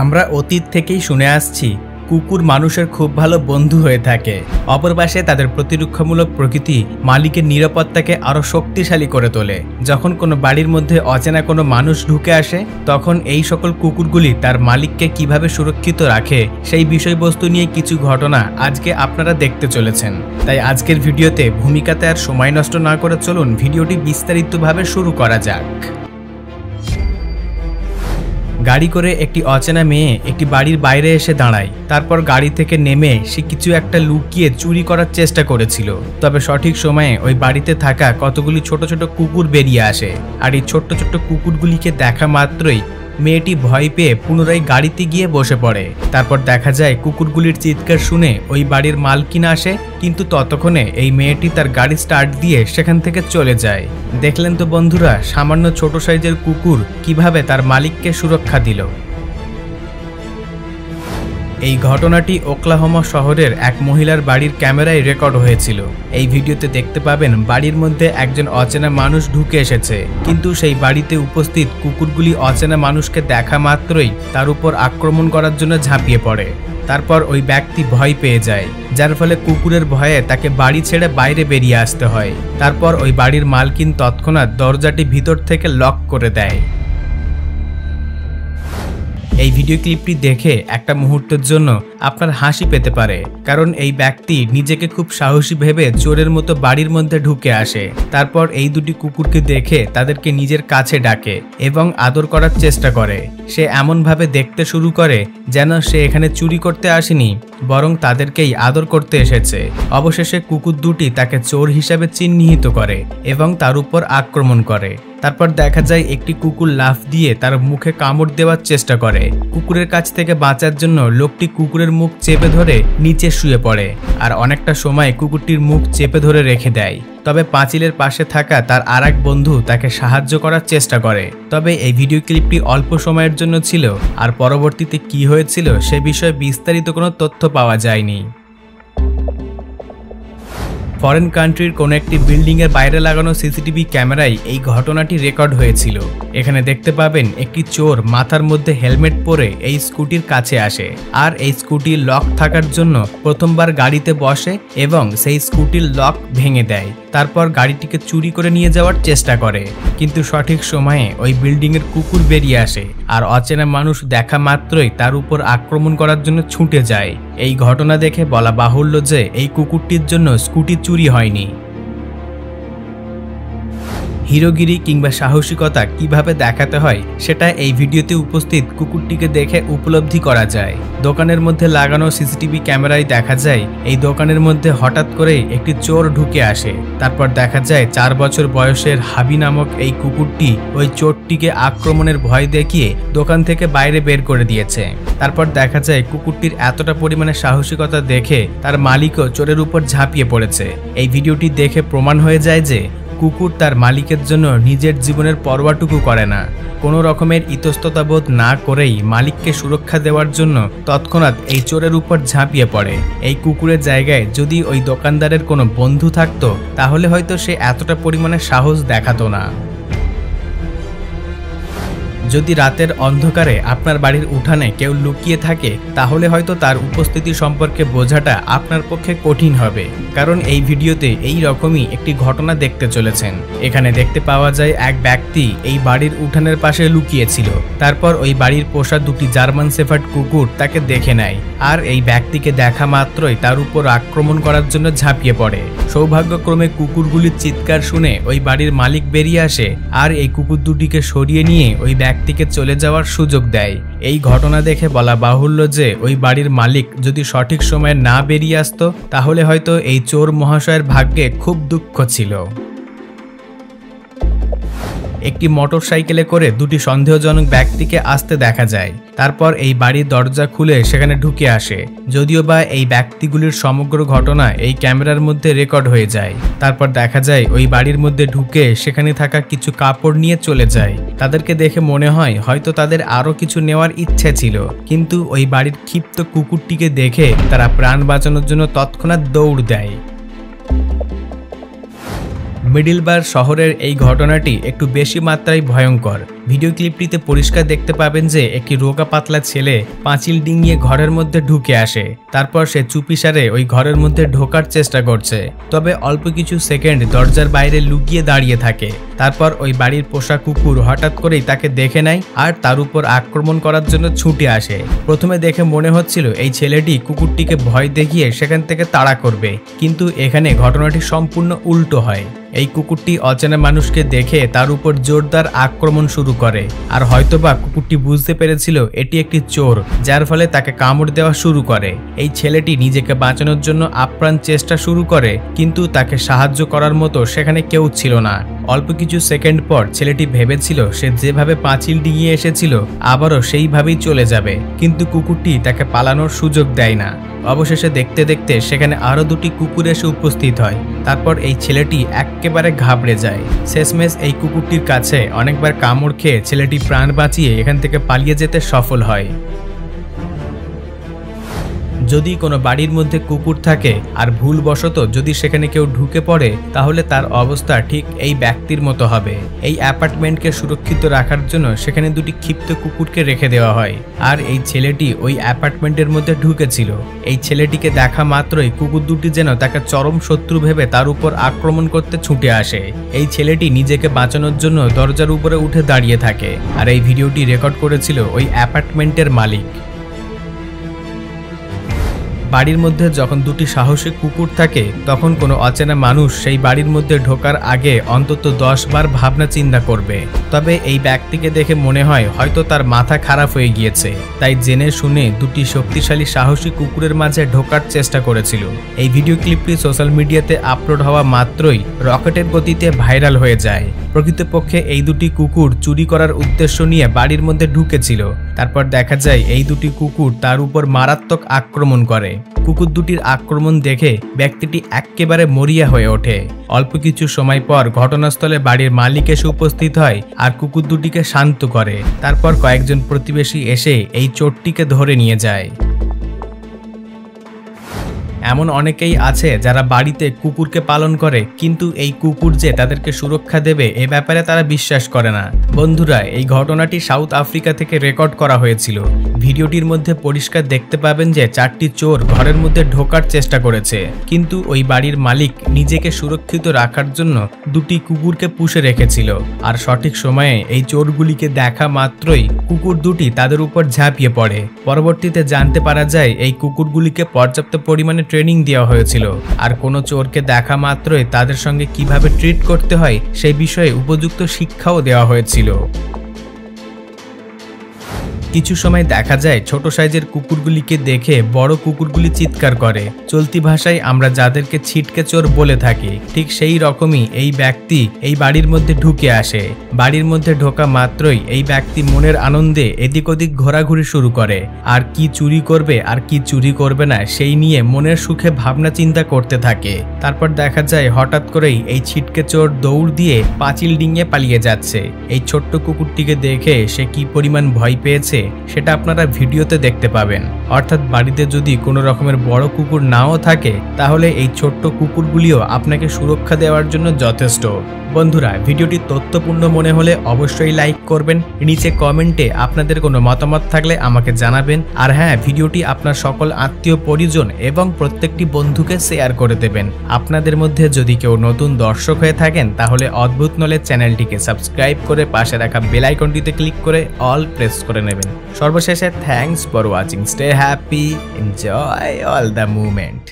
আমরা অতীত থেকেই শুনে আসছি, কুকুর মানুষের খুব ভালো বন্ধু হয়ে থাকে। অপর পাশে তাদের প্রতিরক্ষামূলক প্রকৃতি মালিকের নিরাপত্তাকে আরও শক্তিশালী করে তোলে। যখন কোনো বাড়ির মধ্যে অচেনা কোনো মানুষ ঢুকে আসে, তখন এই সকল কুকুরগুলি তার মালিককে কীভাবে সুরক্ষিত রাখে, সেই বিষয়বস্তু নিয়ে কিছু ঘটনা আজকে আপনারা দেখতে চলেছেন। তাই আজকের ভিডিওতে ভূমিকাতে আর সময় নষ্ট না করে চলুন ভিডিওটি বিস্তারিতভাবে শুরু করা যাক। গাড়ি করে একটি অচেনা মেয়ে একটি বাড়ির বাইরে এসে দাঁড়ায়। তারপর গাড়ি থেকে নেমে সে কিছু একটা লুকিয়ে চুরি করার চেষ্টা করেছিল। তবে সঠিক সময়ে ওই বাড়িতে থাকা কতগুলি ছোট ছোট কুকুর বেরিয়ে আসে। আর এই ছোট্ট ছোট্ট কুকুরগুলিকে দেখা মাত্রই মেয়েটি ভয় পেয়ে পুনরায় গাড়িতে গিয়ে বসে পড়ে। তারপর দেখা যায় কুকুরগুলির চিৎকার শুনে ওই বাড়ির মাল কিনা আসে, কিন্তু ততক্ষণে এই মেয়েটি তার গাড়ি স্টার্ট দিয়ে সেখান থেকে চলে যায়। দেখলেন তো বন্ধুরা, সামান্য ছোট সাইজের কুকুর কীভাবে তার মালিককে সুরক্ষা দিল। এই ঘটনাটি ওকলাহোমা শহরের এক মহিলার বাড়ির ক্যামেরায় রেকর্ড হয়েছিল। এই ভিডিওতে দেখতে পাবেন বাড়ির মধ্যে একজন অচেনা মানুষ ঢুকে এসেছে। কিন্তু সেই বাড়িতে উপস্থিত কুকুরগুলি অচেনা মানুষকে দেখা মাত্রই তার উপর আক্রমণ করার জন্য ঝাঁপিয়ে পড়ে। তারপর ওই ব্যক্তি ভয় পেয়ে যায়, যার ফলে কুকুরের ভয়ে তাকে বাড়ি ছেড়ে বাইরে বেরিয়ে আসতে হয়। তারপর ওই বাড়ির মালকিন তৎক্ষণাৎ দরজাটি ভিতর থেকে লক করে দেয়। এই ভিডিও ক্লিপটি দেখে একটা মুহূর্তের জন্য আপনার হাসি পেতে পারে। কারণ এই ব্যক্তি নিজেকে খুব সাহসী ভেবে চোরের মতো বাড়ির মধ্যে ঢুকে আসে। তারপর এই দুটি কুকুরকে দেখে তাদেরকে নিজের কাছে ডাকে এবং আদর করার চেষ্টা করে। সে এমনভাবে দেখতে শুরু করে যেন সে এখানে চুরি করতে আসেনি, বরং তাদেরকেই আদর করতে এসেছে। অবশেষে কুকুর দুটি তাকে চোর হিসাবে চিহ্নিত করে এবং তার উপর আক্রমণ করে। তারপর দেখা যায় একটি কুকুর লাফ দিয়ে তার মুখে কামড় দেওয়ার চেষ্টা করে। কুকুরের কাছ থেকে বাঁচার জন্য লোকটি কুকুরের মুখ চেপে ধরে নিচে শুয়ে পড়ে আর অনেকটা সময় কুকুরটির মুখ চেপে ধরে রেখে দেয়। তবে পাঁচিলের পাশে থাকা তার আর বন্ধু তাকে সাহায্য করার চেষ্টা করে। তবে এই ভিডিও ক্লিপটি অল্প সময়ের জন্য ছিল আর পরবর্তীতে কি হয়েছিল সে বিষয়ে বিস্তারিত কোনো তথ্য পাওয়া যায়নি। ফরেন কান্ট্রির কোনো একটি বিল্ডিংয়ের বাইরে লাগানো সিসিটিভি ক্যামেরায় এই ঘটনাটি রেকর্ড হয়েছিল। এখানে দেখতে পাবেন একটি চোর মাথার মধ্যে হেলমেট পরে এই স্কুটির কাছে আসে। আর এই স্কুটির লক থাকার জন্য প্রথমবার গাড়িতে বসে এবং সেই স্কুটির লক ভেঙে দেয়। তারপর গাড়িটিকে চুরি করে নিয়ে যাওয়ার চেষ্টা করে। কিন্তু সঠিক সময়ে ওই বিল্ডিং এর কুকুর বেরিয়ে আসে আর অচেনা মানুষ দেখা মাত্রই তার উপর আক্রমণ করার জন্য ছুটে যায়। এই ঘটনা দেখে বলা বাহুল্য যে এই কুকুরটির জন্য স্কুটি চুরি হয়নি। হিরোগিরি কিংবা সাহসিকতা কীভাবে দেখাতে হয়, সেটা এই ভিডিওতে উপস্থিত কুকুরটিকে দেখে উপলব্ধি করা যায়। দোকানের মধ্যে লাগানো সিসিটিভি ক্যামেরায় দেখা যায়, এই দোকানের মধ্যে হঠাৎ করে একটি চোর ঢুকে আসে। তারপর দেখা যায়, চার বছর বয়সের হাবি নামক এই কুকুরটি ওই চোরটিকে আক্রমণের ভয় দেখিয়ে দোকান থেকে বাইরে বের করে দিয়েছে। তারপর দেখা যায়, কুকুরটির এতটা পরিমাণে সাহসিকতা দেখে তার মালিকও চোরের উপর ঝাঁপিয়ে পড়েছে। এই ভিডিওটি দেখে প্রমাণ হয়ে যায় যে কুকুর তার মালিকের জন্য নিজের জীবনের পরোয়াটুকু করে না। কোনো রকমের ইতস্ততাবোধ না করেই মালিককে সুরক্ষা দেওয়ার জন্য তৎক্ষণাৎ এই চোরের উপর ঝাঁপিয়ে পড়ে। এই কুকুরের জায়গায় যদি ওই দোকানদারের কোনো বন্ধু থাকতো, তাহলে হয়তো সে এতটা পরিমাণে সাহস দেখাতো না। যদি রাতের অন্ধকারে আপনার বাড়ির উঠানে কেউ লুকিয়ে থাকে, তাহলে হয়তো তার উপস্থিতি সম্পর্কে বোঝাটা আপনার পক্ষে কঠিন হবে। কারণ এই ভিডিওতে এই রকমই একটি ঘটনা দেখতে চলেছেন। এখানে দেখতে পাওয়া যায় এক ব্যক্তি এই বাড়ির উঠানের পাশে লুকিয়েছিল। তারপর ওই বাড়ির পোষা দুটি জার্মান সেফার্ড কুকুর তাকে দেখে নেয়। আর এই ব্যক্তিকে দেখা মাত্রই তার উপর আক্রমণ করার জন্য ঝাঁপিয়ে পড়ে। সৌভাগ্যক্রমে কুকুরগুলির চিৎকার শুনে ওই বাড়ির মালিক বেরিয়ে আসে। আর এই কুকুর দুটিকে সরিয়ে নিয়ে ওই ব্যক্তিকে চলে যাওয়ার সুযোগ দেয়। এই ঘটনা দেখে বলা বাহুল্য যে, ওই বাড়ির মালিক যদি সঠিক সময়ে না বেরিয়ে আসতো, তাহলে হয়তো এই চোর মহাশয়ের ভাগ্যে খুব দুঃখ ছিল। একটি মোটর সাইকেলে করে দুটি সন্দেহজনক ব্যক্তিকে আসতে দেখা যায়। তারপর এই বাড়ির দরজা খুলে সেখানে ঢুকে আসে। যদিও বা এই ব্যক্তিগুলির সমগ্র ঘটনা এই ক্যামেরার মধ্যে রেকর্ড হয়ে যায়। তারপর দেখা যায় ওই বাড়ির মধ্যে ঢুকে সেখানে থাকা কিছু কাপড় নিয়ে চলে যায়। তাদেরকে দেখে মনে হয় হয়তো তাদের আরও কিছু নেওয়ার ইচ্ছে ছিল। কিন্তু ওই বাড়ির ক্ষিপ্ত কুকুরটিকে দেখে তারা প্রাণ বাঁচানোর জন্য তৎক্ষণাৎ দৌড় দেয়। মিডিলবার শহরের এই ঘটনাটি একটু বেশি মাত্রায় ভয়ঙ্কর। ভিডিও ক্লিপটিতে পরিষ্কার দেখতে পাবেন যে একটি রোগা পাতলা ছেলে পাঁচিল ডিঙিয়ে ঘরের মধ্যে ঢুকে আসে। তারপর সে চুপিসারে ওই ঘরের মধ্যে ঢোকার চেষ্টা করছে। তবে অল্প কিছু সেকেন্ড দরজার বাইরে লুকিয়ে দাঁড়িয়ে থাকে। তারপর ওই বাড়ির পোষা কুকুর হঠাৎ করেই তাকে দেখে নেয় আর তার উপর আক্রমণ করার জন্য ছুটে আসে। প্রথমে দেখে মনে হচ্ছিল এই ছেলেটি কুকুরটিকে ভয় দেখিয়ে সেখান থেকে তাড়া করবে। কিন্তু এখানে ঘটনাটি সম্পূর্ণ উল্টো হয়। এই কুকুরটি অচেনা মানুষকে দেখে তার উপর জোরদার আক্রমণ শুরু করে। আর হয়তোবা কুকুরটি বুঝতে পেরেছিল এটি একটি চোর, যার ফলে তাকে কামড় দেওয়া শুরু করে। এই ছেলেটি নিজেকে বাঁচানোর জন্য আপ্রাণ চেষ্টা শুরু করে, কিন্তু তাকে সাহায্য করার মতো সেখানে কেউ ছিল না। অল্প কিছু সেকেন্ড পর ছেলেটি ভেবেছিল সে যেভাবে পাঁচিল ডিঙিয়ে এসেছিল, আবারও সেইভাবেই চলে যাবে। কিন্তু কুকুরটি তাকে পালানোর সুযোগ দেয় না। অবশেষে দেখতে দেখতে সেখানে আরও দুটি কুকুর এসে উপস্থিত হয়। তারপর এই ছেলেটি একেবারে ঘাবড়ে যায়। শেষমেশ এই কুকুরটির কাছে অনেকবার কামড় খেয়ে ছেলেটি প্রাণ বাঁচিয়ে এখান থেকে পালিয়ে যেতে সফল হয়। যদি কোনো বাড়ির মধ্যে কুকুর থাকে আর ভুলবশত যদি সেখানে কেউ ঢুকে পড়ে, তাহলে তার অবস্থা ঠিক এই ব্যক্তির মতো হবে। এই অ্যাপার্টমেন্টকে সুরক্ষিত রাখার জন্য সেখানে দুটি ক্ষিপ্ত কুকুরকে রেখে দেওয়া হয়। আর এই ছেলেটি ওই অ্যাপার্টমেন্টের মধ্যে ঢুকেছিল। এই ছেলেটিকে দেখা মাত্রই কুকুর দুটি যেন তাকে চরম শত্রু ভেবে তার উপর আক্রমণ করতে ছুটে আসে। এই ছেলেটি নিজেকে বাঁচানোর জন্য দরজার উপরে উঠে দাঁড়িয়ে থাকে। আর এই ভিডিওটি রেকর্ড করেছিল ওই অ্যাপার্টমেন্টের মালিক। বাড়ির মধ্যে যখন দুটি সাহসী কুকুর থাকে, তখন কোনো অচেনা মানুষ সেই বাড়ির মধ্যে ঢোকার আগে অন্তত দশ বার ভাবনা চিন্তা করবে। তবে এই ব্যক্তিকে দেখে মনে হয় হয়তো তার মাথা খারাপ হয়ে গিয়েছে। তাই জেনে শুনে দুটি শক্তিশালী সাহসী কুকুরের মাঝে ঢোকার চেষ্টা করেছিল। এই ভিডিও ক্লিপটি সোশ্যাল মিডিয়াতে আপলোড হওয়া মাত্রই রকেটের গতিতে ভাইরাল হয়ে যায়। প্রকৃতপক্ষে এই দুটি কুকুর চুরি করার উদ্দেশ্য নিয়ে বাড়ির মধ্যে ঢুকেছিল। তারপর দেখা যায় এই দুটি কুকুর তার উপর মারাত্মক আক্রমণ করে। কুকুর দুটির আক্রমণ দেখে ব্যক্তিটি একেবারে মরিয়া হয়ে ওঠে। অল্প কিছু সময় পর ঘটনাস্থলে বাড়ির মালিক এসে উপস্থিত হয় আর কুকুর দুটিকে শান্ত করে। তারপর কয়েকজন প্রতিবেশী এসে এই চোরটিকে ধরে নিয়ে যায়। এমন অনেকেই আছে যারা বাড়িতে কুকুরকে পালন করে, কিন্তু এই কুকুর যে তাদেরকে সুরক্ষা দেবে, এ ব্যাপারে তারা বিশ্বাস করে না। বন্ধুরা, এই ঘটনাটি সাউথ আফ্রিকা থেকে রেকর্ড করা হয়েছিল। ভিডিওটির মধ্যে পরিষ্কার দেখতে পাবেন যে চারটি চোর ঘরের মধ্যে ঢোকার চেষ্টা করেছে। কিন্তু ওই বাড়ির মালিক নিজেকে সুরক্ষিত রাখার জন্য দুটি কুকুরকে পুষে রেখেছিল। আর সঠিক সময়ে এই চোরগুলিকে দেখা মাত্রই কুকুর দুটি তাদের উপর ঝাঁপিয়ে পড়ে। পরবর্তীতে জানতে পারা যায়, এই কুকুরগুলিকে পর্যাপ্ত পরিমাণে ট্রেনিং দেওয়া হয়েছিল। আর কোনো চোরকে দেখা মাত্রই তাদের সঙ্গে কীভাবে ট্রিট করতে হয়, সেই বিষয়ে উপযুক্ত শিক্ষাও দেওয়া হয়েছিল। কিছু সময় দেখা যায় ছোট সাইজের কুকুরগুলিকে দেখে বড় কুকুরগুলি চিৎকার করে। চলতি ভাষায় আমরা যাদেরকে ছিটকে চোর বলে থাকি, ঠিক সেই রকমই এই ব্যক্তি এই বাড়ির মধ্যে ঢুকে আসে। বাড়ির মধ্যে ঢোকা মাত্রই এই ব্যক্তি মনের আনন্দে এদিক ওদিক ঘোরাঘুরি শুরু করে। আর কি চুরি করবে, আর কি চুরি করবে না, সেই নিয়ে মনের সুখে ভাবনা চিন্তা করতে থাকে। তারপর দেখা যায় হঠাৎ করেই এই ছিটকে চোর দৌড় দিয়ে পাঁচিল ডিঙিয়ে পালিয়ে যাচ্ছে। এই ছোট্ট কুকুরটিকে দেখে সে কি পরিমাণ ভয় পেয়েছে সেটা আপনারা ভিডিওতে দেখতে পাবেন। অর্থাৎ বাড়িতে যদি কোনো রকমের বড় কুকুর নাও থাকে, তাহলে এই ছোট্ট কুকুরগুলিও আপনাকে সুরক্ষা দেওয়ার জন্য যথেষ্ট। বন্ধুরা, ভিডিওটি তথ্যপূর্ণ মনে হলে অবশ্যই লাইক করবেন। নিচে কমেন্টে আপনাদের কোনো মতামত থাকলে আমাকে জানাবেন। আর হ্যাঁ ভিডিওটি আপনার সকল আত্মীয় পরিজন এবং প্রত্যেকটি বন্ধুকে শেয়ার করে দেবেন। আপনাদের মধ্যে যদি কেউ নতুন দর্শক হয়ে থাকেন, তাহলে অদ্ভুত নলেজ চ্যানেলটিকে সাবস্ক্রাইব করে পাশে রাখা বেল আইকনটিতে ক্লিক করে অল প্রেস করে নেবেন। সর্বশেষে thanks for watching stay happy enjoy all the movement